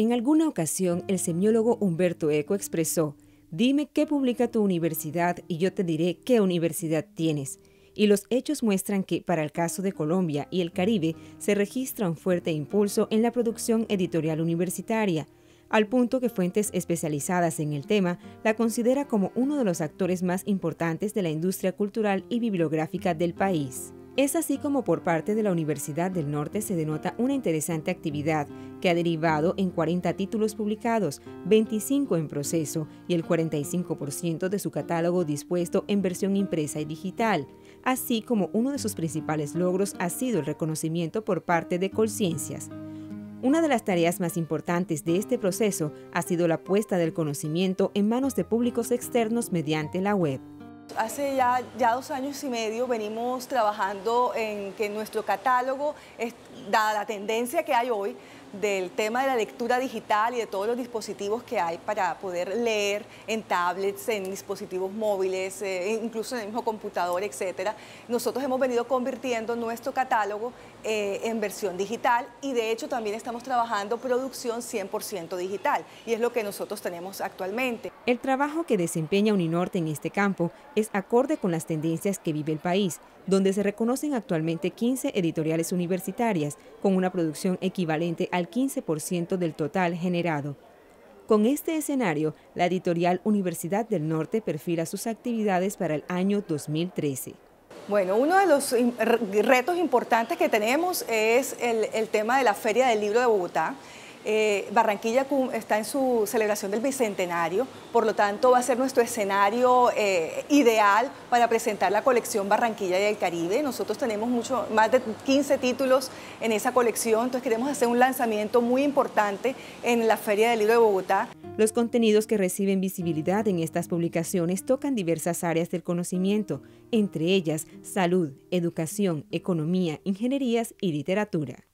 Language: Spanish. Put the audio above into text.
En alguna ocasión, el semiólogo Humberto Eco expresó, Dime qué publica tu universidad y yo te diré qué universidad tienes. Y los hechos muestran que, para el caso de Colombia y el Caribe, se registra un fuerte impulso en la producción editorial universitaria, al punto que fuentes especializadas en el tema la considera como uno de los actores más importantes de la industria cultural y bibliográfica del país. Es así como por parte de la Universidad del Norte se denota una interesante actividad que ha derivado en 40 títulos publicados, 25 en proceso y el 45% de su catálogo dispuesto en versión impresa y digital, así como uno de sus principales logros ha sido el reconocimiento por parte de Colciencias. Una de las tareas más importantes de este proceso ha sido la puesta del conocimiento en manos de públicos externos mediante la web. Hace ya, ya dos años y medio venimos trabajando en que nuestro catálogo, dada la tendencia que hay hoy, del tema de la lectura digital y de todos los dispositivos que hay para poder leer en tablets, en dispositivos móviles, eh, incluso en el mismo computador, etcétera. Nosotros hemos venido convirtiendo nuestro catálogo eh, en versión digital y de hecho también estamos trabajando producción 100% digital y es lo que nosotros tenemos actualmente. El trabajo que desempeña Uninorte en este campo es acorde con las tendencias que vive el país, donde se reconocen actualmente 15 editoriales universitarias con una producción equivalente al 15% del total generado. Con este escenario, la editorial Universidad del Norte perfila sus actividades para el año 2013. Bueno, uno de los retos importantes que tenemos es el, el tema de la Feria del Libro de Bogotá. Eh, Barranquilla está en su celebración del Bicentenario, por lo tanto va a ser nuestro escenario eh, ideal para presentar la colección Barranquilla y el Caribe. Nosotros tenemos mucho, más de 15 títulos en esa colección, entonces queremos hacer un lanzamiento muy importante en la Feria del Libro de Bogotá. Los contenidos que reciben visibilidad en estas publicaciones tocan diversas áreas del conocimiento, entre ellas salud, educación, economía, ingenierías y literatura.